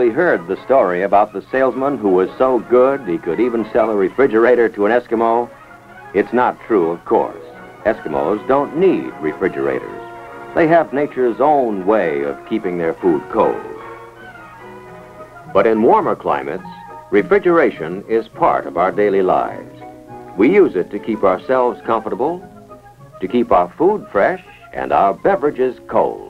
probably heard the story about the salesman who was so good he could even sell a refrigerator to an Eskimo. It's not true, of course. Eskimos don't need refrigerators. They have nature's own way of keeping their food cold. But in warmer climates, refrigeration is part of our daily lives. We use it to keep ourselves comfortable, to keep our food fresh, and our beverages cold.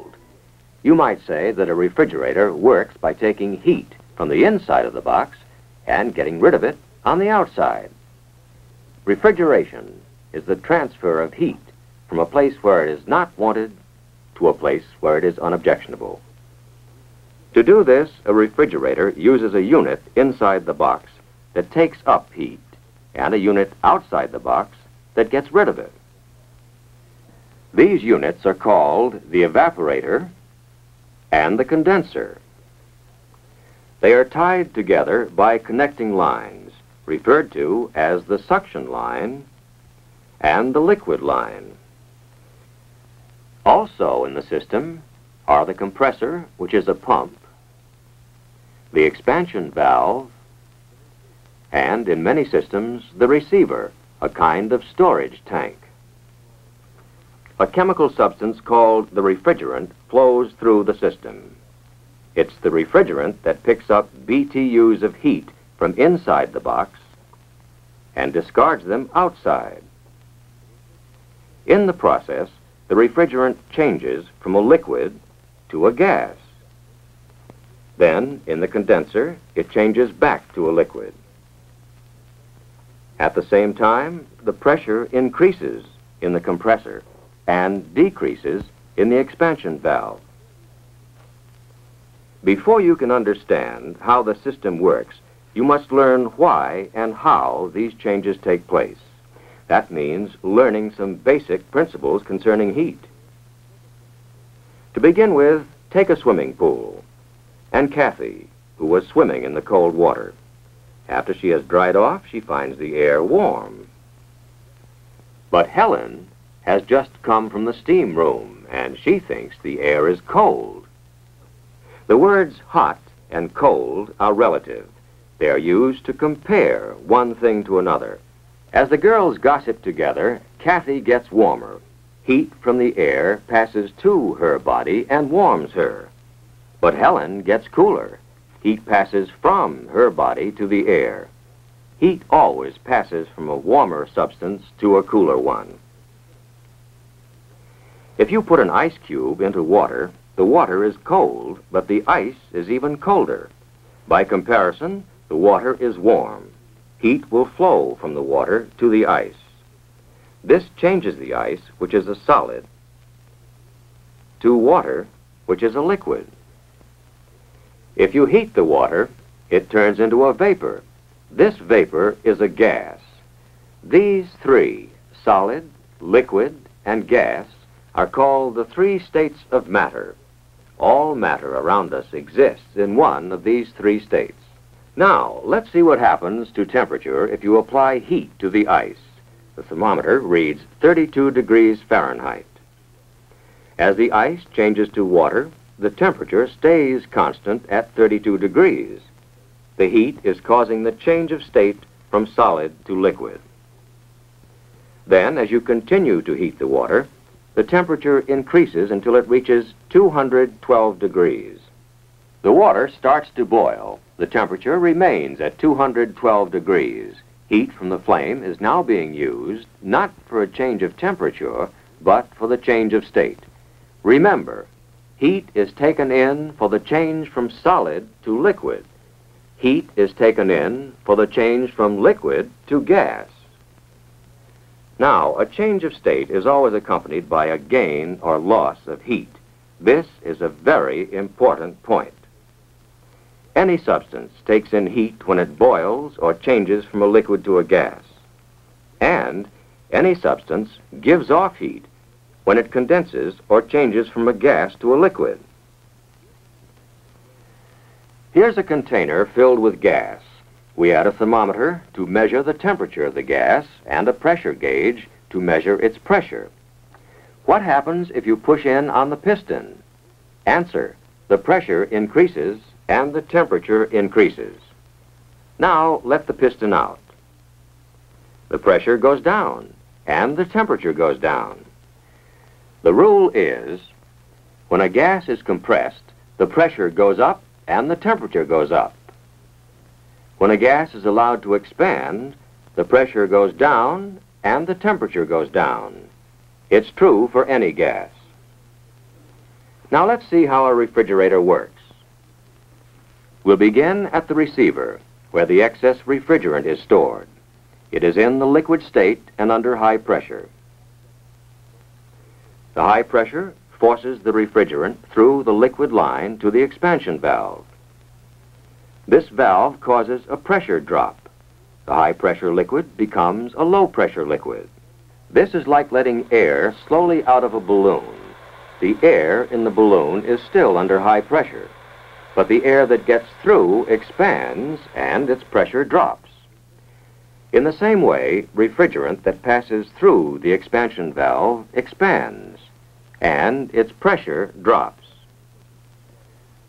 You might say that a refrigerator works by taking heat from the inside of the box and getting rid of it on the outside. Refrigeration is the transfer of heat from a place where it is not wanted to a place where it is unobjectionable. To do this, a refrigerator uses a unit inside the box that takes up heat and a unit outside the box that gets rid of it. These units are called the evaporator and the condenser. They are tied together by connecting lines, referred to as the suction line and the liquid line. Also in the system are the compressor, which is a pump, the expansion valve, and in many systems, the receiver, a kind of storage tank. A chemical substance called the refrigerant flows through the system. It's the refrigerant that picks up BTUs of heat from inside the box and discards them outside. In the process, the refrigerant changes from a liquid to a gas. Then, in the condenser, it changes back to a liquid. At the same time, the pressure increases in the compressor and decreases in the expansion valve. Before you can understand how the system works, you must learn why and how these changes take place. That means learning some basic principles concerning heat. To begin with, take a swimming pool and Kathy, who was swimming in the cold water. After she has dried off, she finds the air warm. But Helen has just come from the steam room, and she thinks the air is cold. The words hot and cold are relative. They are used to compare one thing to another. As the girls gossip together, Kathy gets warmer. Heat from the air passes to her body and warms her. But Helen gets cooler. Heat passes from her body to the air. Heat always passes from a warmer substance to a cooler one. If you put an ice cube into water, the water is cold, but the ice is even colder. By comparison, the water is warm. Heat will flow from the water to the ice. This changes the ice, which is a solid, to water, which is a liquid. If you heat the water, it turns into a vapor. This vapor is a gas. These three, solid, liquid, and gas, are called the three states of matter. All matter around us exists in one of these three states. Now, let's see what happens to temperature if you apply heat to the ice. The thermometer reads 32 degrees Fahrenheit. As the ice changes to water, the temperature stays constant at 32 degrees. The heat is causing the change of state from solid to liquid. Then, as you continue to heat the water, the temperature increases until it reaches 212 degrees. The water starts to boil. The temperature remains at 212 degrees. Heat from the flame is now being used not for a change of temperature, but for the change of state. Remember, heat is taken in for the change from solid to liquid. Heat is taken in for the change from liquid to gas. Now, a change of state is always accompanied by a gain or loss of heat. This is a very important point. Any substance takes in heat when it boils or changes from a liquid to a gas. And any substance gives off heat when it condenses or changes from a gas to a liquid. Here's a container filled with gas. We add a thermometer to measure the temperature of the gas and a pressure gauge to measure its pressure. What happens if you push in on the piston? Answer. The pressure increases and the temperature increases. Now let the piston out. The pressure goes down and the temperature goes down. The rule is when a gas is compressed, the pressure goes up and the temperature goes up. When a gas is allowed to expand, the pressure goes down and the temperature goes down. It's true for any gas. Now let's see how a refrigerator works. We'll begin at the receiver, where the excess refrigerant is stored. It is in the liquid state and under high pressure. The high pressure forces the refrigerant through the liquid line to the expansion valve. This valve causes a pressure drop. The high pressure liquid becomes a low pressure liquid. This is like letting air slowly out of a balloon. The air in the balloon is still under high pressure, but the air that gets through expands and its pressure drops. In the same way, refrigerant that passes through the expansion valve expands, and its pressure drops.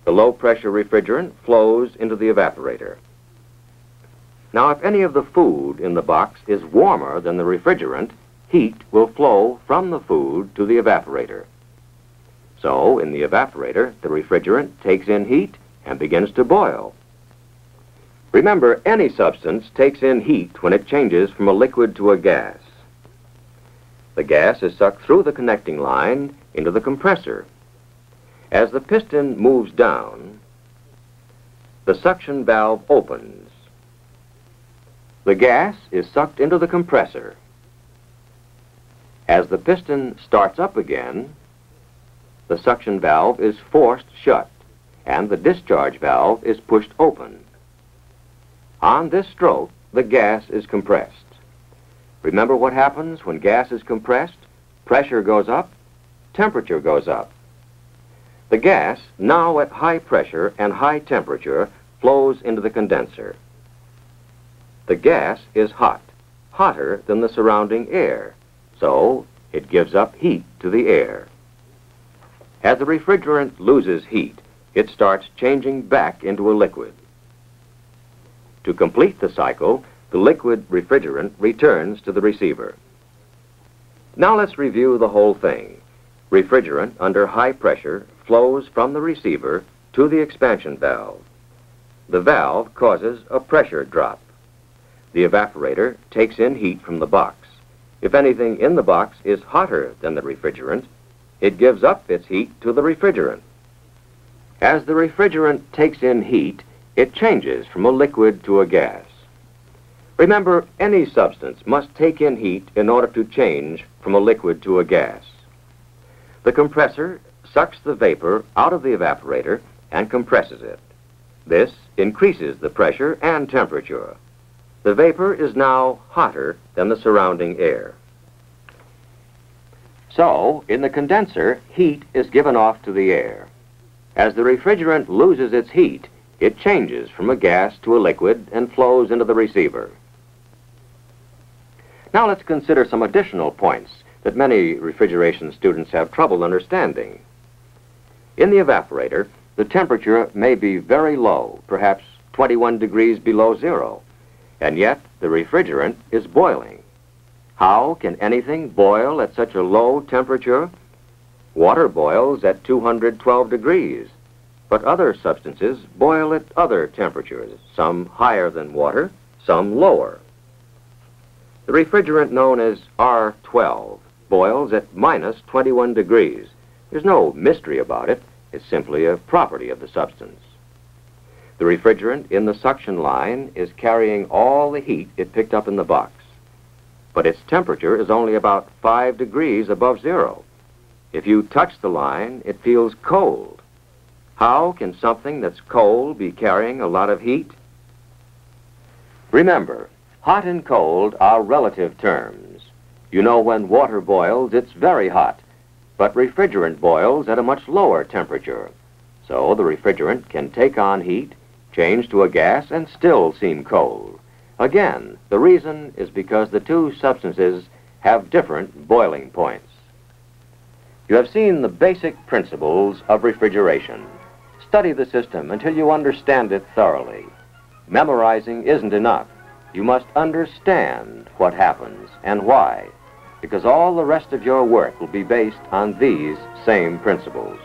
The low-pressure refrigerant flows into the evaporator. Now, if any of the food in the box is warmer than the refrigerant, heat will flow from the food to the evaporator. So, in the evaporator, the refrigerant takes in heat and begins to boil. Remember, any substance takes in heat when it changes from a liquid to a gas. The gas is sucked through the connecting line into the compressor. As the piston moves down, the suction valve opens. The gas is sucked into the compressor. As the piston starts up again, the suction valve is forced shut and the discharge valve is pushed open. On this stroke, the gas is compressed. Remember what happens when gas is compressed? Pressure goes up, temperature goes up. The gas, now at high pressure and high temperature, flows into the condenser. The gas is hot, hotter than the surrounding air, so it gives up heat to the air. As the refrigerant loses heat, it starts changing back into a liquid. To complete the cycle, the liquid refrigerant returns to the receiver. Now let's review the whole thing. Refrigerant under high pressure flows from the receiver to the expansion valve. The valve causes a pressure drop. The evaporator takes in heat from the box. If anything in the box is hotter than the refrigerant, it gives up its heat to the refrigerant. As the refrigerant takes in heat, it changes from a liquid to a gas. Remember, any substance must take in heat in order to change from a liquid to a gas. The compressor sucks the vapor out of the evaporator and compresses it. This increases the pressure and temperature. The vapor is now hotter than the surrounding air. So, in the condenser, heat is given off to the air. As the refrigerant loses its heat, it changes from a gas to a liquid and flows into the receiver. Now let's consider some additional points that many refrigeration students have trouble understanding. In the evaporator, the temperature may be very low, perhaps 21 degrees below zero, and yet the refrigerant is boiling. How can anything boil at such a low temperature? Water boils at 212 degrees. But other substances boil at other temperatures, some higher than water, some lower. The refrigerant known as R12 boils at minus 21 degrees. There's no mystery about it. It's simply a property of the substance. The refrigerant in the suction line is carrying all the heat it picked up in the box. But its temperature is only about 5 degrees above zero. If you touch the line, it feels cold. How can something that's cold be carrying a lot of heat? Remember, hot and cold are relative terms. You know when water boils, it's very hot, but refrigerant boils at a much lower temperature. So the refrigerant can take on heat Change to a gas and still seem cold. Again, the reason is because the two substances have different boiling points. You have seen the basic principles of refrigeration. Study the system until you understand it thoroughly. Memorizing isn't enough. You must understand what happens and why, because all the rest of your work will be based on these same principles.